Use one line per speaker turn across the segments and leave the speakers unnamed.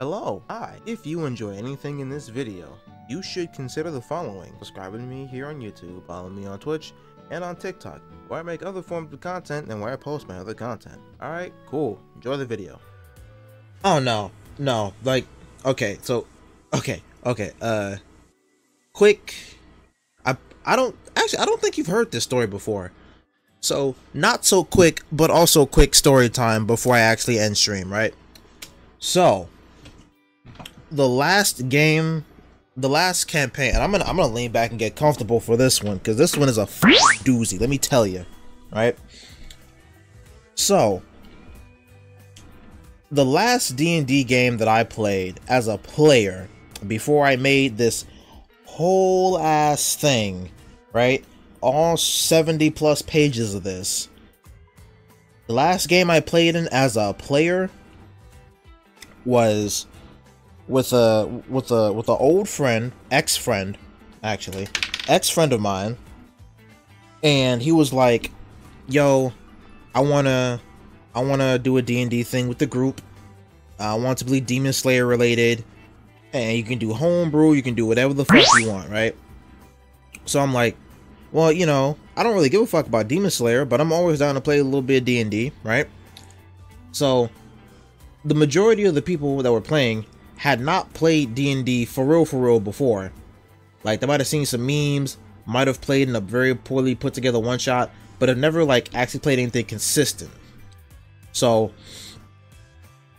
Hello, hi. If you enjoy anything in this video, you should consider the following. Subscribing to me here on YouTube, follow me on Twitch, and on TikTok, where I make other forms of content and where I post my other content. Alright, cool. Enjoy the video. Oh no, no, like, okay, so, okay, okay, uh, quick, I, I don't, actually, I don't think you've heard this story before. So, not so quick, but also quick story time before I actually end stream, right? So, the last game, the last campaign, and I'm gonna I'm gonna lean back and get comfortable for this one because this one is a doozy. Let me tell you, right? So, the last D and D game that I played as a player before I made this whole ass thing, right? All 70 plus pages of this. The last game I played in as a player was with a with a with an old friend, ex friend, actually, ex friend of mine, and he was like, "Yo, I wanna, I wanna do a D and D thing with the group. I want to be Demon Slayer related, and you can do homebrew, you can do whatever the fuck you want, right?" So I'm like, well, you know, I don't really give a fuck about Demon Slayer, but I'm always down to play a little bit of D and D, right? So, the majority of the people that were playing had not played D&D for real for real before. Like they might have seen some memes, might have played in a very poorly put together one shot, but have never like actually played anything consistent. So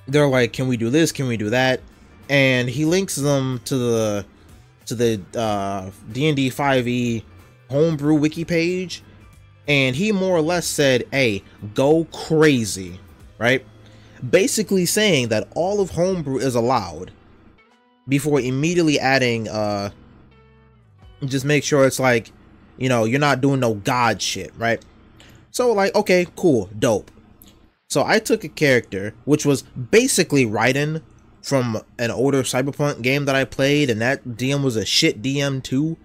they're like, "Can we do this? Can we do that?" And he links them to the to the uh, D&D 5e homebrew wiki page, and he more or less said, "Hey, go crazy," right? Basically saying that all of homebrew is allowed before immediately adding uh just make sure it's like you know you're not doing no god shit right? So like okay cool dope. So i took a character which was basically Raiden from an older cyberpunk game that i played and that dm was a shit dm too.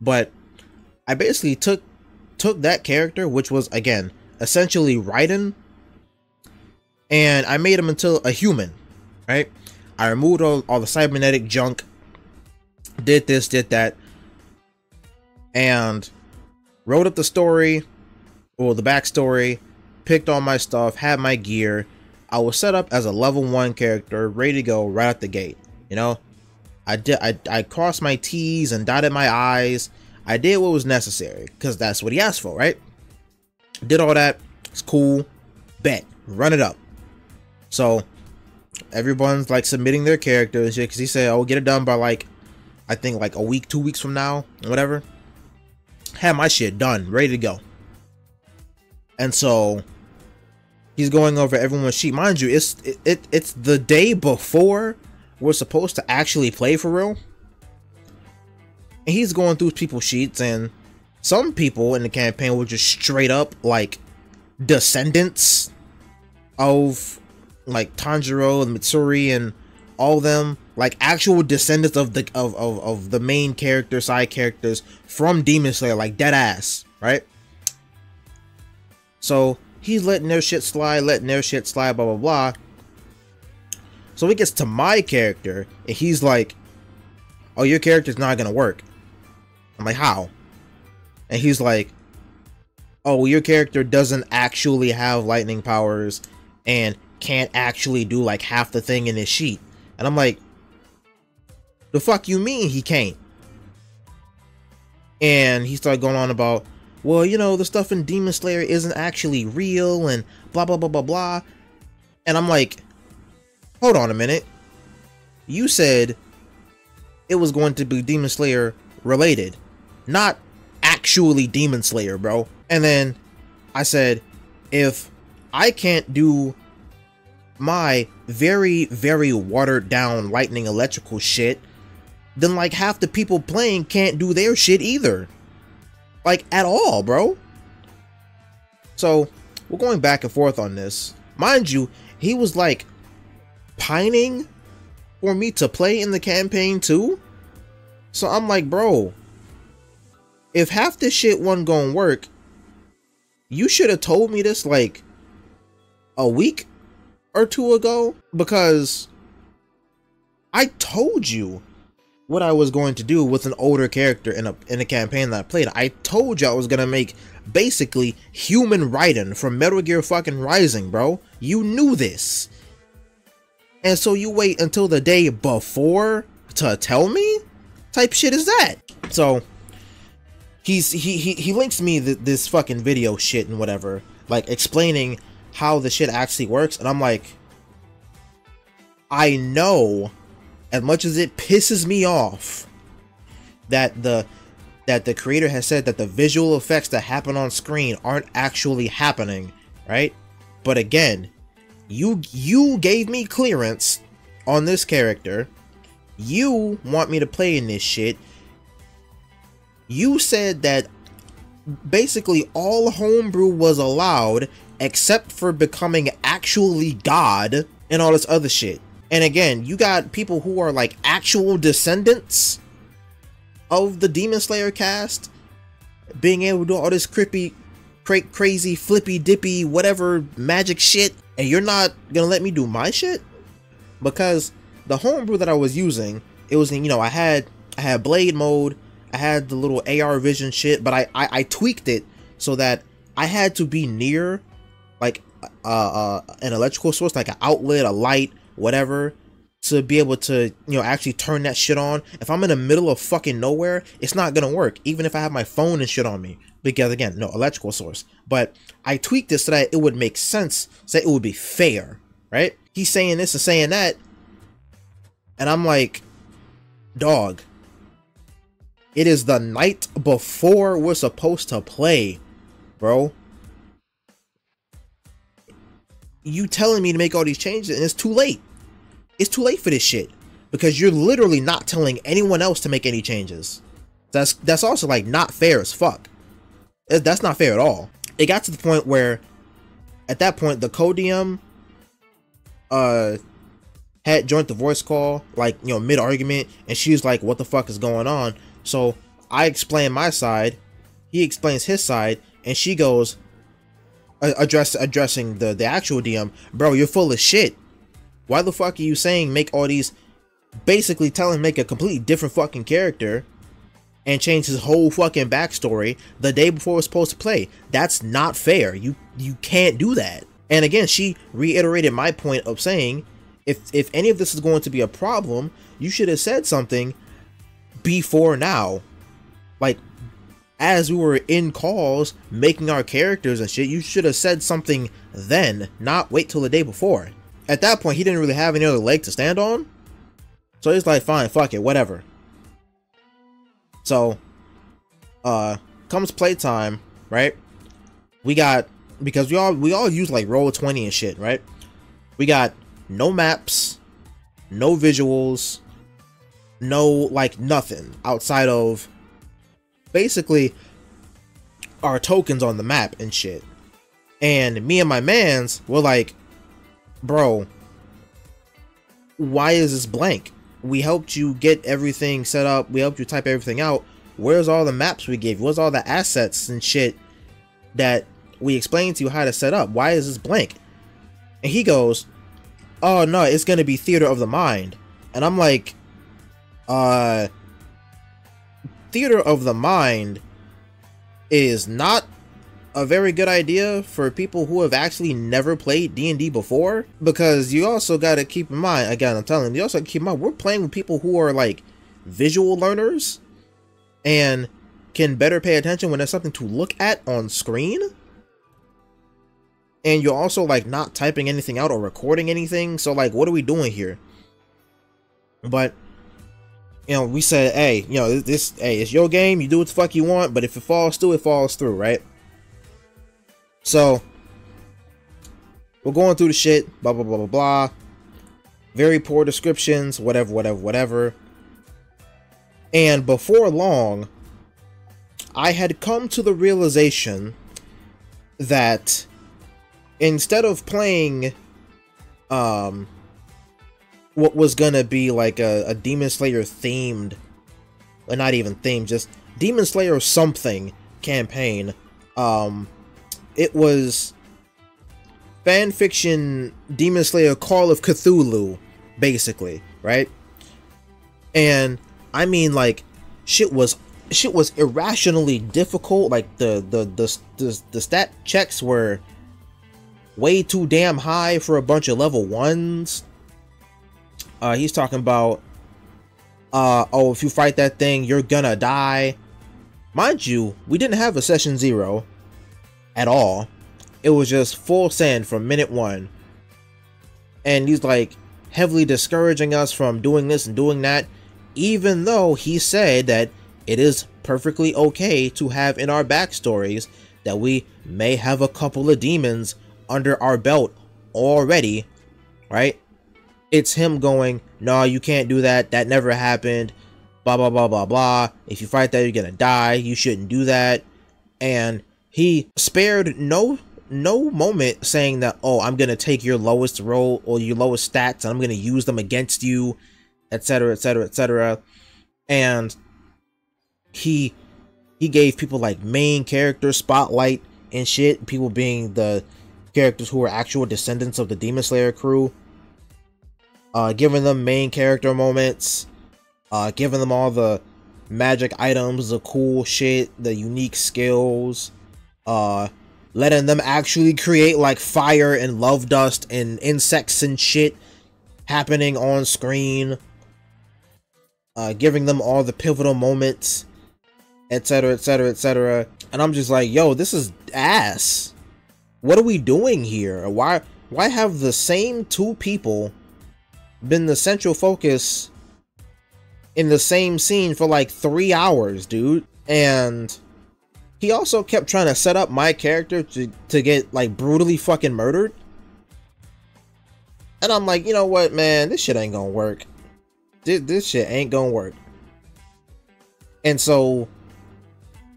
But i basically took took that character which was again essentially Raiden and I made him into a human, right? I removed all, all the cybernetic junk, did this, did that, and wrote up the story, or the backstory, picked all my stuff, had my gear. I was set up as a level one character, ready to go right at the gate. You know, I did. I I crossed my T's and dotted my I's. I did what was necessary because that's what he asked for, right? Did all that. It's cool. Bet. Run it up. So everyone's like submitting their characters because he said, "Oh, get it done by like, I think like a week, two weeks from now, whatever." Had my shit done, ready to go. And so he's going over everyone's sheet. Mind you, it's it, it it's the day before we're supposed to actually play for real. And he's going through people's sheets, and some people in the campaign were just straight up like descendants of like Tanjiro and Mitsuri and all them like actual descendants of the of, of, of the main character side characters from Demon Slayer like dead ass right? So he's letting their shit slide letting their shit slide blah blah blah. So he gets to my character and he's like oh your character's not gonna work. I'm like how? And he's like oh your character doesn't actually have lightning powers and can't actually do like half the thing in his sheet. And I'm like, the fuck you mean he can't? And he started going on about, well, you know, the stuff in Demon Slayer isn't actually real and blah, blah, blah, blah, blah. And I'm like, hold on a minute. You said it was going to be Demon Slayer related, not actually Demon Slayer, bro. And then I said, if I can't do my very, very watered down lightning electrical shit, then like half the people playing can't do their shit either. Like at all, bro. So we're going back and forth on this. Mind you, he was like pining for me to play in the campaign too. So I'm like, bro, if half this shit wasn't gonna work, you should have told me this like a week or two ago because I told you what I was going to do with an older character in a in a campaign that I played. I told you I was gonna make basically human Raiden from Metal Gear fucking Rising, bro. You knew this. And so you wait until the day before to tell me? Type shit is that? So he's he he, he links me th this fucking video shit and whatever, like explaining how the shit actually works, and I'm like, I know, as much as it pisses me off, that the that the creator has said that the visual effects that happen on screen aren't actually happening, right? But again, you you gave me clearance on this character. You want me to play in this shit. You said that basically all homebrew was allowed except for becoming actually God and all this other shit. And again, you got people who are like actual descendants of the Demon Slayer cast being able to do all this creepy, cra crazy, flippy, dippy, whatever magic shit, and you're not gonna let me do my shit? Because the homebrew that I was using, it was, you know, I had I had blade mode, I had the little AR vision shit, but I I, I tweaked it so that I had to be near uh, uh an electrical source, like an outlet, a light, whatever to be able to you know actually turn that shit on. If i'm in the middle of fucking nowhere it's not gonna work even if i have my phone and shit on me. Because again no electrical source. But i tweaked this so that it would make sense so that it would be fair right? He's saying this and saying that and i'm like dog it is the night before we're supposed to play bro you telling me to make all these changes and it's too late it's too late for this shit because you're literally not telling anyone else to make any changes. That's that's also like not fair as fuck. That's not fair at all. It got to the point where at that point the co-DM uh had joined the voice call like you know mid argument and she was like what the fuck is going on so i explain my side he explains his side and she goes address addressing the the actual dm bro you're full of shit why the fuck are you saying make all these basically tell him make a completely different fucking character and change his whole fucking backstory the day before we're supposed to play? That's not fair. You you can't do that. And again, she reiterated my point of saying if if any of this is going to be a problem, you should have said something before now. Like as we were in calls making our characters and shit, you should have said something then, not wait till the day before at that point, he didn't really have any other leg to stand on. So he's like, fine, fuck it, whatever. So, uh, comes playtime, right? We got, because we all, we all use like Roll20 and shit, right? We got no maps, no visuals, no, like, nothing outside of basically our tokens on the map and shit. And me and my mans were like, bro, why is this blank? We helped you get everything set up. We helped you type everything out. Where's all the maps we gave you? Where's all the assets and shit that we explained to you how to set up? Why is this blank? And he goes, oh no, it's going to be theater of the mind. And I'm like, uh, theater of the mind is not a very good idea for people who have actually never played D&D before because you also got to keep in mind again I'm telling you, you also keep in mind we're playing with people who are like visual learners and can better pay attention when there's something to look at on screen. And you're also like not typing anything out or recording anything. So like what are we doing here? But you know we said hey you know this hey it's your game you do what the fuck you want but if it falls through it falls through right so, we're going through the shit, blah, blah, blah, blah, blah. Very poor descriptions, whatever, whatever, whatever. And before long, I had come to the realization that instead of playing um what was gonna be like a, a Demon Slayer themed well, not even themed, just Demon Slayer something campaign, um it was fan fiction Demon Slayer Call of Cthulhu, basically, right? And I mean like shit was shit was irrationally difficult. Like the the the the, the stat checks were way too damn high for a bunch of level ones. Uh, he's talking about, uh, oh, if you fight that thing, you're gonna die. Mind you, we didn't have a session zero at all. It was just full send from minute one. And he's like heavily discouraging us from doing this and doing that, even though he said that it is perfectly okay to have in our backstories that we may have a couple of demons under our belt already, right? It's him going, no, you can't do that. That never happened. Blah, blah, blah, blah, blah. If you fight that, you're going to die. You shouldn't do that. And he spared no no moment saying that, oh, I'm going to take your lowest roll or your lowest stats and I'm going to use them against you, etc., etc., etc. And he he gave people like main character spotlight and shit, people being the characters who are actual descendants of the Demon Slayer crew. Uh, giving them main character moments, uh, giving them all the magic items, the cool shit, the unique skills, uh, letting them actually create like fire and love dust and insects and shit happening on screen, uh, giving them all the pivotal moments, etc., etc., etc. And I'm just like, yo, this is ass what are we doing here? Why why have the same two people been the central focus in the same scene for like three hours, dude? And he also kept trying to set up my character to, to get like brutally fucking murdered. And I'm like, you know what, man, this shit ain't gonna work. This, this shit ain't gonna work. And so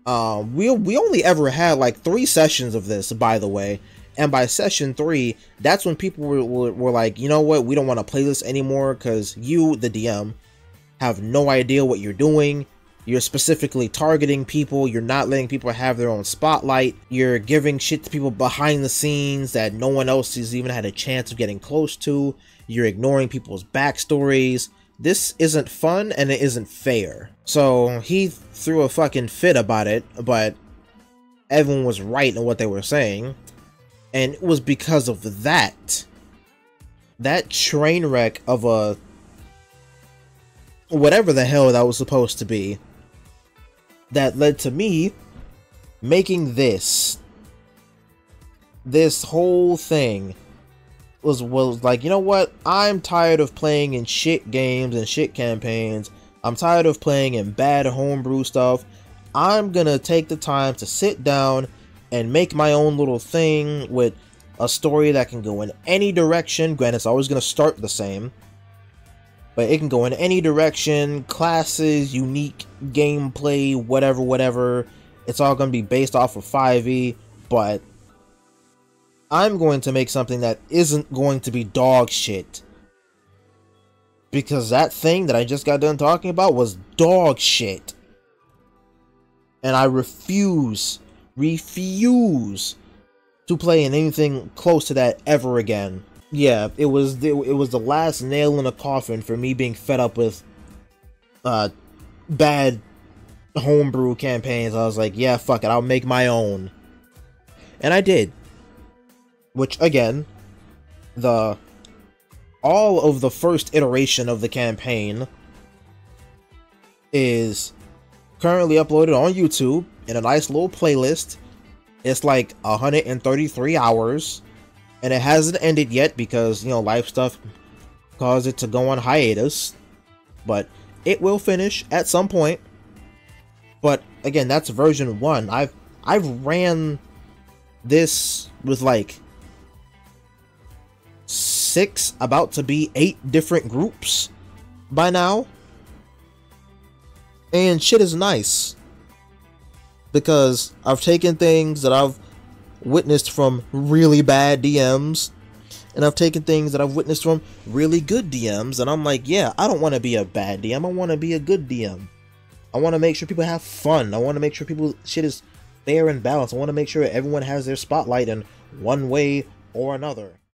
uh, we we only ever had like three sessions of this, by the way. And by session three, that's when people were, were, were like, you know what, we don't want to play this anymore because you, the DM, have no idea what you're doing. You're specifically targeting people. You're not letting people have their own spotlight. You're giving shit to people behind the scenes that no one else has even had a chance of getting close to. You're ignoring people's backstories this isn't fun and it isn't fair. So he threw a fucking fit about it, but everyone was right in what they were saying. And it was because of that. That train wreck of a whatever the hell that was supposed to be that led to me making this this whole thing was was like, you know what? I'm tired of playing in shit games and shit campaigns. I'm tired of playing in bad homebrew stuff. I'm gonna take the time to sit down and make my own little thing with a story that can go in any direction. Granted, it's always gonna start the same, but it can go in any direction. Classes, unique gameplay, whatever, whatever. It's all gonna be based off of 5e, but I'm going to make something that isn't going to be dog shit. Because that thing that I just got done talking about was dog shit. And I refuse, refuse to play in anything close to that ever again. Yeah, it was the, it was the last nail in the coffin for me being fed up with uh bad homebrew campaigns. I was like, yeah, fuck it, I'll make my own. And I did which again, the all of the first iteration of the campaign is currently uploaded on YouTube in a nice little playlist. It's like 133 hours, and it hasn't ended yet because, you know, life stuff caused it to go on hiatus. But it will finish at some point. But again, that's version 1. I've I've ran this with like six, about to be eight different groups by now. And shit is nice. Because I've taken things that I've witnessed from really bad DMs. And I've taken things that I've witnessed from really good DMs. And I'm like, yeah, I don't want to be a bad DM. I want to be a good DM. I want to make sure people have fun. I want to make sure people shit is fair and balanced. I want to make sure everyone has their spotlight in one way or another.